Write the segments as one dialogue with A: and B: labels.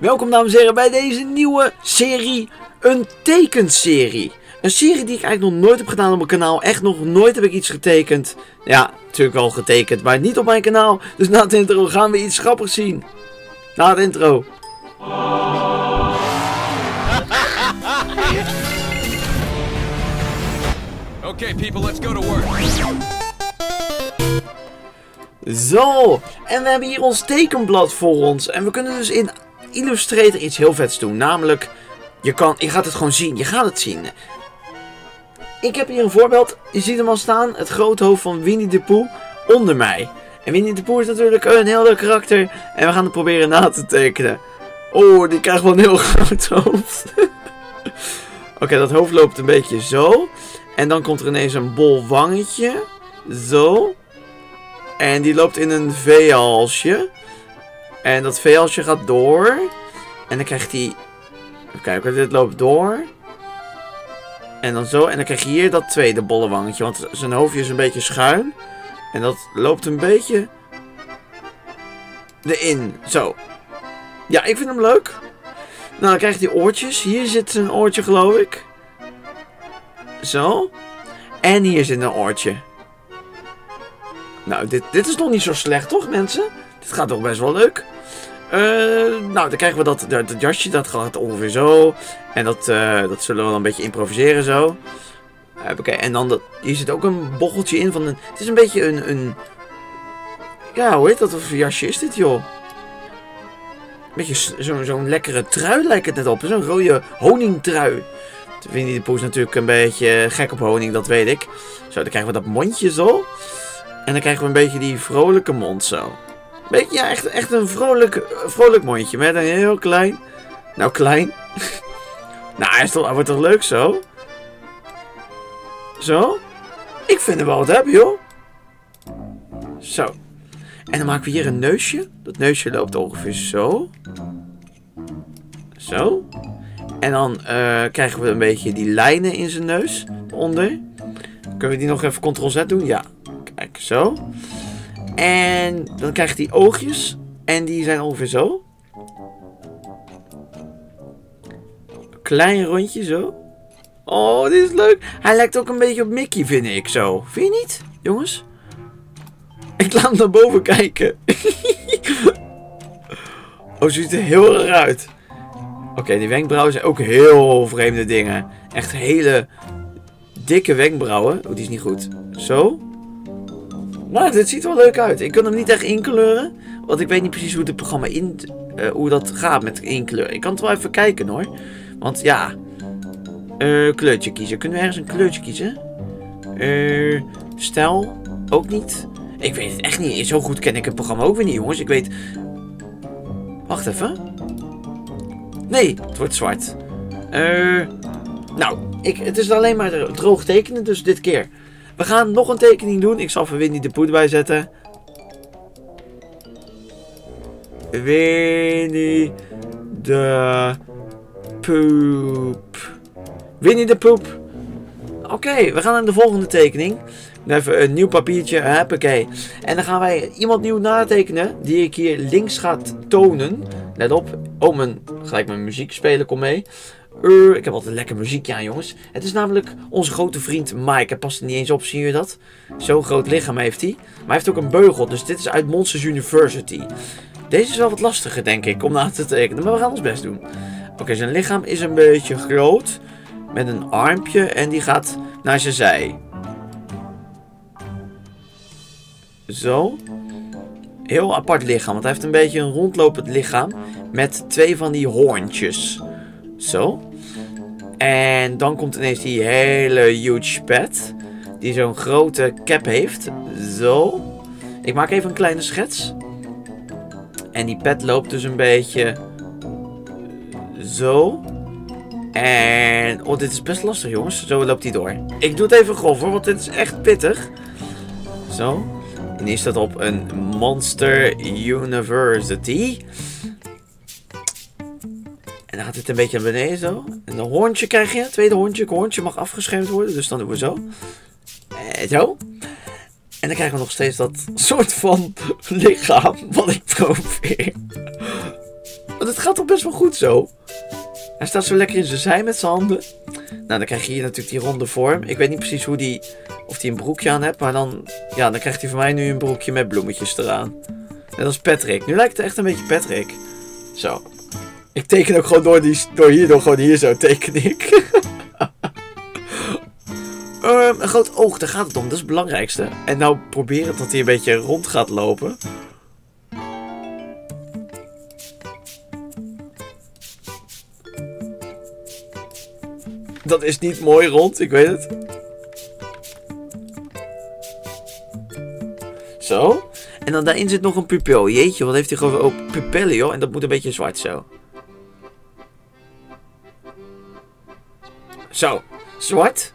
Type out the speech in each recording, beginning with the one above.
A: Welkom dames en heren bij deze nieuwe serie, een tekenserie. Een serie die ik eigenlijk nog nooit heb gedaan op mijn kanaal. Echt nog nooit heb ik iets getekend. Ja, natuurlijk wel getekend, maar niet op mijn kanaal. Dus na het intro gaan we iets grappigs zien. Na het intro.
B: Okay, people, let's go to work.
A: Zo, en we hebben hier ons tekenblad voor ons. En we kunnen dus in Illustrator iets heel vets doen. Namelijk, je, kan, je gaat het gewoon zien. Je gaat het zien. Ik heb hier een voorbeeld. Je ziet hem al staan. Het grote hoofd van Winnie de Pooh onder mij. En Winnie de Pooh is natuurlijk een heel leuk karakter. En we gaan het proberen na te tekenen. Oh, die krijgt wel een heel groot hoofd. Oké, dat hoofd loopt een beetje zo. En dan komt er ineens een bol wangetje. Zo. En die loopt in een veehalsje. En dat veehalsje gaat door. En dan krijgt hij... Even kijken, dit loopt door. En dan zo. En dan krijg je hier dat tweede bolle wangetje. Want zijn hoofdje is een beetje schuin. En dat loopt een beetje... Erin. Zo. Ja, ik vind hem leuk. Nou, dan krijgt hij oortjes. Hier zit een oortje, geloof ik. Zo. En hier zit een oortje. Nou, dit, dit is nog niet zo slecht, toch, mensen? Dit gaat toch best wel leuk. Eh, nou, dan krijgen we dat, dat, jasje. Dat gaat ongeveer zo. En dat, eh, dat zullen we dan een beetje improviseren zo. Oké, en dan dat, hier zit ook een bocheltje in van een... Het is een beetje een... een ja, hoe heet dat? Wat voor jasje is dit, joh? Een beetje zo'n lekkere trui lijkt het net op. Zo'n rode honingtrui. Winnie de Poes natuurlijk een beetje gek op honing, dat weet ik. Zo, dan krijgen we dat mondje zo. En dan krijgen we een beetje die vrolijke mond zo. Beetje, ja, echt, echt een vrolijk, vrolijk mondje. Met een heel klein... Nou, klein. nou, hij, is toch, wordt toch leuk zo? Zo? Ik vind hem wel wat hebben, joh. Zo. En dan maken we hier een neusje. Dat neusje loopt ongeveer zo. Zo. En dan uh, krijgen we een beetje die lijnen in zijn neus. Onder. Kunnen we die nog even Ctrl-Z doen? Ja. Kijk, zo. En dan krijgt hij oogjes. En die zijn ongeveer zo. Klein rondje zo. Oh, dit is leuk. Hij lijkt ook een beetje op Mickey, vind ik zo. Vind je niet, jongens? Ik laat hem naar boven kijken. oh, ziet er heel erg uit. Oké, die wenkbrauwen zijn ook heel vreemde dingen. Echt hele dikke wenkbrauwen. Oh, die is niet goed. Zo. Maar dit ziet er wel leuk uit. Ik kan hem niet echt inkleuren. Want ik weet niet precies hoe het programma in... Uh, hoe dat gaat met inkleuren. Ik kan het wel even kijken hoor. Want ja... Uh, kleurtje kiezen. Kunnen we ergens een kleurtje kiezen? Uh, stijl. Ook niet. Ik weet het echt niet. Zo goed ken ik het programma ook weer niet jongens. Ik weet... Wacht even. Nee, het wordt zwart. Nou, ik, het is alleen maar droog tekenen, dus dit keer. We gaan nog een tekening doen. Ik zal even Winnie de Poe erbij zetten. Winnie de Poep. Winnie de Poep. Oké, we gaan naar de volgende tekening. Even een nieuw papiertje, hoppakee. En dan gaan wij iemand nieuw natekenen, die ik hier links ga tonen. Let op, oh, mijn, gelijk mijn muziek spelen, kom mee. Ik heb altijd lekker muziekje aan, jongens. Het is namelijk onze grote vriend Mike. Hij past er niet eens op, zien jullie dat? Zo'n groot lichaam heeft hij. Maar hij heeft ook een beugel, dus dit is uit Monsters University. Deze is wel wat lastiger, denk ik, om na te tekenen. Maar we gaan ons best doen. Oké, zijn lichaam is een beetje groot. Met een armpje en die gaat naar zijn zij. Zo. Heel apart lichaam, want hij heeft een beetje een rondlopend lichaam. Met twee van die hoorntjes. Zo. En dan komt ineens die hele huge pet. Die zo'n grote cap heeft. Zo. Ik maak even een kleine schets. En die pet loopt dus een beetje... Zo. En... Oh, dit is best lastig, jongens. Zo loopt hij door. Ik doe het even grof, hoor. Want dit is echt pittig. Zo. En hier staat op een Monster University. En dan gaat het een beetje naar beneden zo. En een hoorntje krijg je. Tweede hoorntje. Het hoorntje mag afgeschermd worden. Dus dan doen we zo. En zo. En dan krijgen we nog steeds dat soort van lichaam wat ik probeer. Wat het gaat toch best wel goed zo? Hij staat zo lekker in zijn zij met zijn handen. Nou, dan krijg je hier natuurlijk die ronde vorm. Ik weet niet precies hoe die, of hij een broekje aan hebt, maar dan, ja, dan krijgt hij van mij nu een broekje met bloemetjes eraan. Net als Patrick. Nu lijkt het echt een beetje Patrick. Zo. Ik teken ook gewoon door, die, door hier, door gewoon hier zo teken ik. Ehm, een groot oog, daar gaat het om. Dat is het belangrijkste. En nou proberen dat hij een beetje rond gaat lopen. Dat is niet mooi rond, ik weet het. Zo. En dan daarin zit nog een pupil. Jeetje, wat heeft hij gewoon ook pupillen, joh. En dat moet een beetje zwart zo. Zo. Zwart.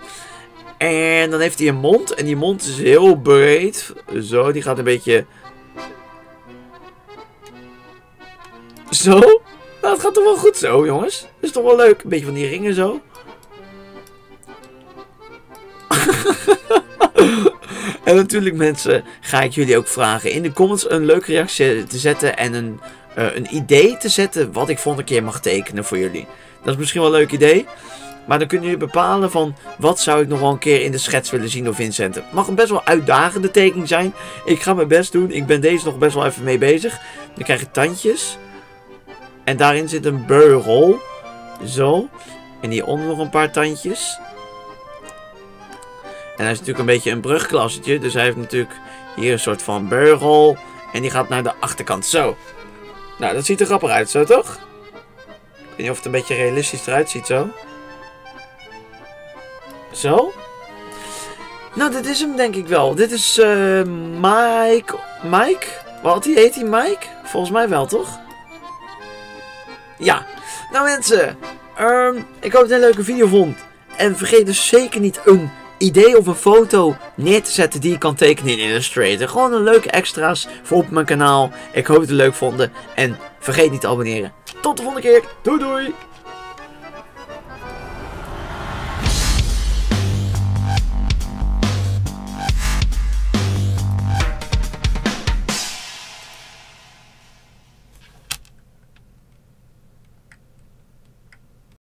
A: En dan heeft hij een mond. En die mond is heel breed. Zo, die gaat een beetje... Zo. Nou, het gaat toch wel goed zo, jongens. Dat is toch wel leuk. Een beetje van die ringen zo. en natuurlijk mensen, ga ik jullie ook vragen in de comments een leuke reactie te zetten en een, uh, een idee te zetten wat ik volgende keer mag tekenen voor jullie. Dat is misschien wel een leuk idee. Maar dan kunnen jullie bepalen van wat zou ik nog wel een keer in de schets willen zien door Vincent. Het mag een best wel uitdagende tekening zijn. Ik ga mijn best doen. Ik ben deze nog best wel even mee bezig. Dan krijg je tandjes. En daarin zit een beugel. Zo. En hieronder nog een paar tandjes. En hij is natuurlijk een beetje een brugklassetje. Dus hij heeft natuurlijk hier een soort van beugel. En die gaat naar de achterkant. Zo. Nou, dat ziet er grappig uit, zo toch? Ik weet niet of het een beetje realistisch eruit ziet zo. Zo. Nou, dit is hem denk ik wel. Dit is uh, Mike. Mike? Wat heet hij? Mike? Volgens mij wel, toch? Ja. Nou mensen. Um, ik hoop dat je een leuke video vond. En vergeet dus zeker niet een idee of een foto neer te zetten die je kan tekenen in Illustrator. Gewoon een leuke extra's voor op mijn kanaal. Ik hoop dat je het leuk vonden. En vergeet niet te abonneren. Tot de volgende keer. Doei doei.